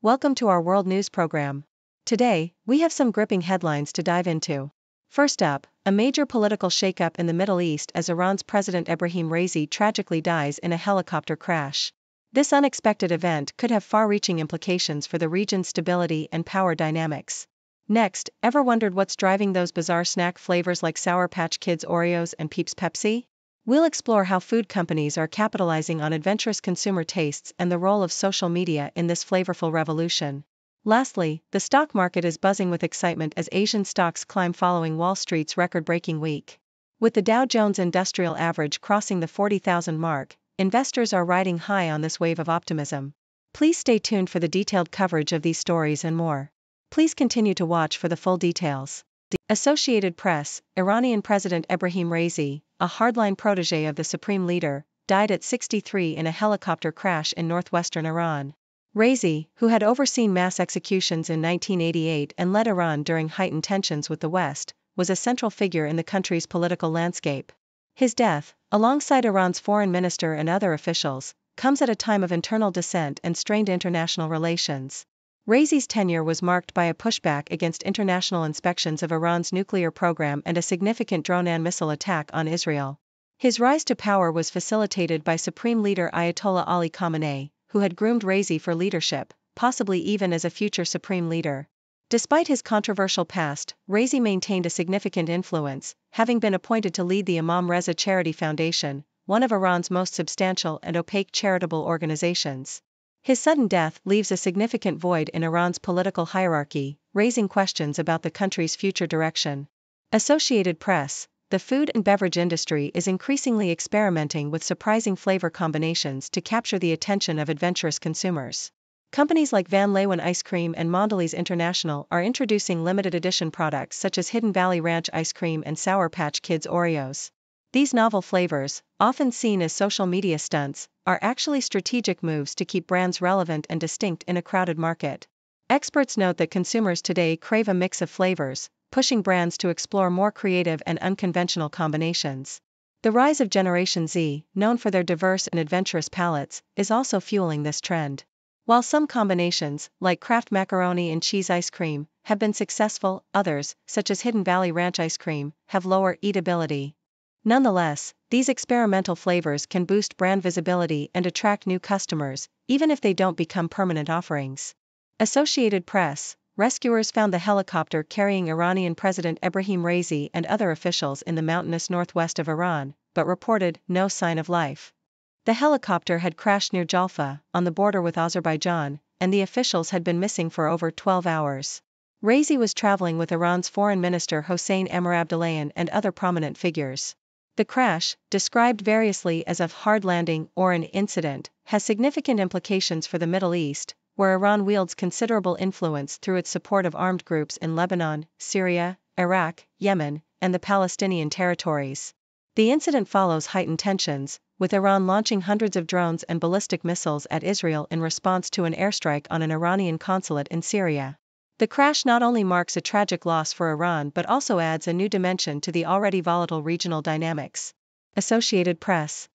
Welcome to our World News program. Today, we have some gripping headlines to dive into. First up, a major political shakeup in the Middle East as Iran's President Ebrahim Raisi tragically dies in a helicopter crash. This unexpected event could have far reaching implications for the region's stability and power dynamics. Next, ever wondered what's driving those bizarre snack flavors like Sour Patch Kids Oreos and Peeps Pepsi? We'll explore how food companies are capitalizing on adventurous consumer tastes and the role of social media in this flavorful revolution. Lastly, the stock market is buzzing with excitement as Asian stocks climb following Wall Street's record breaking week. With the Dow Jones Industrial Average crossing the 40,000 mark, investors are riding high on this wave of optimism. Please stay tuned for the detailed coverage of these stories and more. Please continue to watch for the full details. The Associated Press, Iranian President Ebrahim Raisi, a hardline protege of the supreme leader, died at 63 in a helicopter crash in northwestern Iran. Raisi, who had overseen mass executions in 1988 and led Iran during heightened tensions with the West, was a central figure in the country's political landscape. His death, alongside Iran's foreign minister and other officials, comes at a time of internal dissent and strained international relations. Raisi's tenure was marked by a pushback against international inspections of Iran's nuclear program and a significant drone and missile attack on Israel. His rise to power was facilitated by Supreme Leader Ayatollah Ali Khamenei, who had groomed Raisi for leadership, possibly even as a future supreme leader. Despite his controversial past, Raisi maintained a significant influence, having been appointed to lead the Imam Reza Charity Foundation, one of Iran's most substantial and opaque charitable organizations. His sudden death leaves a significant void in Iran's political hierarchy, raising questions about the country's future direction. Associated Press The food and beverage industry is increasingly experimenting with surprising flavor combinations to capture the attention of adventurous consumers. Companies like Van Leeuwen Ice Cream and Mondelez International are introducing limited edition products such as Hidden Valley Ranch Ice Cream and Sour Patch Kids Oreos. These novel flavors, often seen as social media stunts, are actually strategic moves to keep brands relevant and distinct in a crowded market. Experts note that consumers today crave a mix of flavors, pushing brands to explore more creative and unconventional combinations. The rise of Generation Z, known for their diverse and adventurous palates, is also fueling this trend. While some combinations, like Kraft macaroni and cheese ice cream, have been successful, others, such as Hidden Valley Ranch ice cream, have lower eatability. Nonetheless, these experimental flavors can boost brand visibility and attract new customers, even if they don't become permanent offerings. Associated Press Rescuers found the helicopter carrying Iranian President Ebrahim Raisi and other officials in the mountainous northwest of Iran, but reported no sign of life. The helicopter had crashed near Jolfa, on the border with Azerbaijan, and the officials had been missing for over 12 hours. Raisi was traveling with Iran's foreign minister Hossein Amirabdollahian and other prominent figures. The crash, described variously as a hard landing or an incident, has significant implications for the Middle East, where Iran wields considerable influence through its support of armed groups in Lebanon, Syria, Iraq, Yemen, and the Palestinian territories. The incident follows heightened tensions, with Iran launching hundreds of drones and ballistic missiles at Israel in response to an airstrike on an Iranian consulate in Syria. The crash not only marks a tragic loss for Iran but also adds a new dimension to the already volatile regional dynamics. Associated Press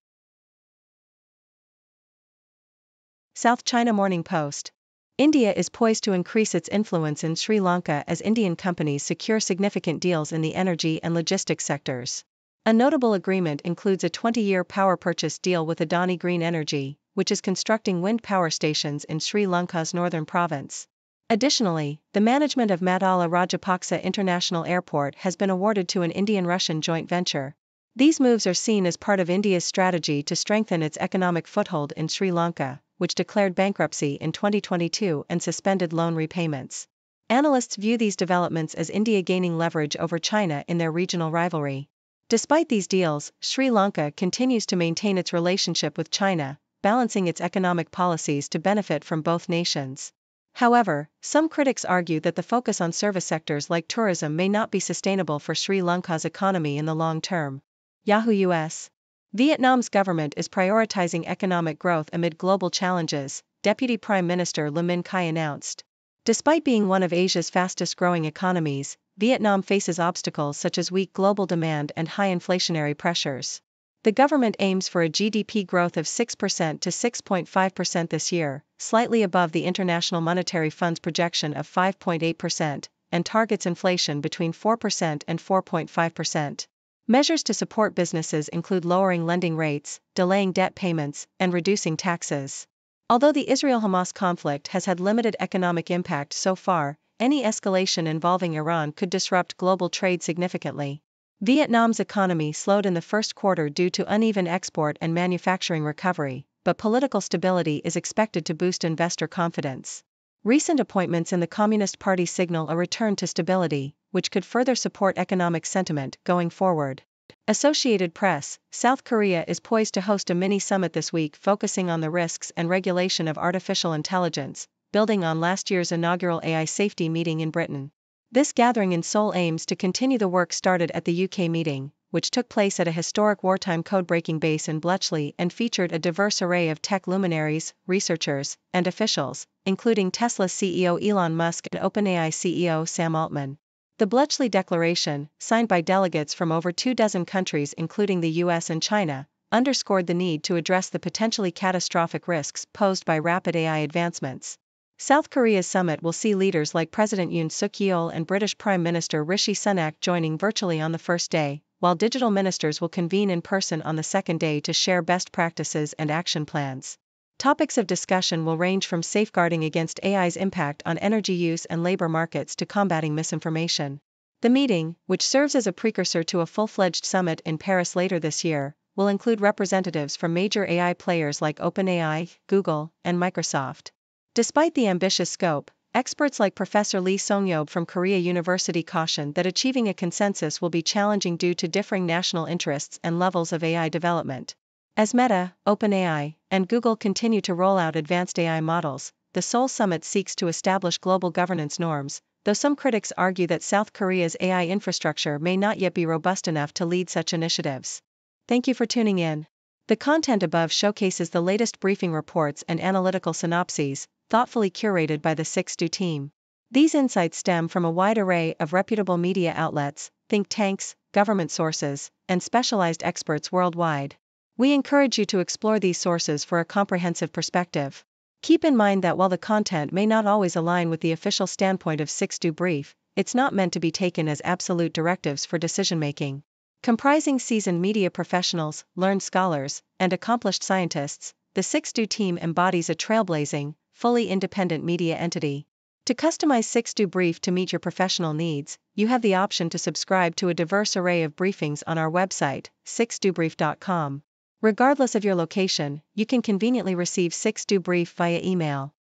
South China Morning Post India is poised to increase its influence in Sri Lanka as Indian companies secure significant deals in the energy and logistics sectors. A notable agreement includes a 20 year power purchase deal with Adani Green Energy, which is constructing wind power stations in Sri Lanka's northern province. Additionally, the management of Mattala Rajapaksa International Airport has been awarded to an Indian Russian joint venture. These moves are seen as part of India's strategy to strengthen its economic foothold in Sri Lanka, which declared bankruptcy in 2022 and suspended loan repayments. Analysts view these developments as India gaining leverage over China in their regional rivalry. Despite these deals, Sri Lanka continues to maintain its relationship with China, balancing its economic policies to benefit from both nations. However, some critics argue that the focus on service sectors like tourism may not be sustainable for Sri Lanka's economy in the long term. Yahoo US Vietnam's government is prioritizing economic growth amid global challenges, Deputy Prime Minister Le Minh Khai announced. Despite being one of Asia's fastest growing economies, Vietnam faces obstacles such as weak global demand and high inflationary pressures. The government aims for a GDP growth of 6% to 6.5% this year, slightly above the International Monetary Fund's projection of 5.8%, and targets inflation between 4% and 4.5%. Measures to support businesses include lowering lending rates, delaying debt payments, and reducing taxes. Although the Israel Hamas conflict has had limited economic impact so far, any escalation involving Iran could disrupt global trade significantly. Vietnam's economy slowed in the first quarter due to uneven export and manufacturing recovery, but political stability is expected to boost investor confidence. Recent appointments in the Communist Party signal a return to stability, which could further support economic sentiment going forward. Associated Press South Korea is poised to host a mini summit this week focusing on the risks and regulation of artificial intelligence, building on last year's inaugural AI safety meeting in Britain. This gathering in Seoul aims to continue the work started at the UK meeting, which took place at a historic wartime code breaking base in Bletchley and featured a diverse array of tech luminaries, researchers, and officials, including Tesla CEO Elon Musk and OpenAI CEO Sam Altman. The Bletchley Declaration, signed by delegates from over two dozen countries including the US and China, underscored the need to address the potentially catastrophic risks posed by rapid AI advancements. South Korea's summit will see leaders like President Yoon Suk Yeol and British Prime Minister Rishi Sunak joining virtually on the first day, while digital ministers will convene in person on the second day to share best practices and action plans. Topics of discussion will range from safeguarding against AI's impact on energy use and labor markets to combating misinformation. The meeting, which serves as a precursor to a full fledged summit in Paris later this year, will include representatives from major AI players like OpenAI, Google, and Microsoft. Despite the ambitious scope, experts like Professor Lee Songyob from Korea University cautioned that achieving a consensus will be challenging due to differing national interests and levels of AI development. As Meta, OpenAI, and Google continue to roll out advanced AI models, the Seoul Summit seeks to establish global governance norms, though some critics argue that South Korea's AI infrastructure may not yet be robust enough to lead such initiatives. Thank you for tuning in. The content above showcases the latest briefing reports and analytical synopses, thoughtfully curated by the 6Do team. These insights stem from a wide array of reputable media outlets, think tanks, government sources, and specialized experts worldwide. We encourage you to explore these sources for a comprehensive perspective. Keep in mind that while the content may not always align with the official standpoint of 6Do Brief, it's not meant to be taken as absolute directives for decision making. Comprising seasoned media professionals, learned scholars, and accomplished scientists, the 6Do team embodies a trailblazing, fully independent media entity. To customize 6Do Brief to meet your professional needs, you have the option to subscribe to a diverse array of briefings on our website, 6dobrief.com. Regardless of your location, you can conveniently receive 6Do Brief via email.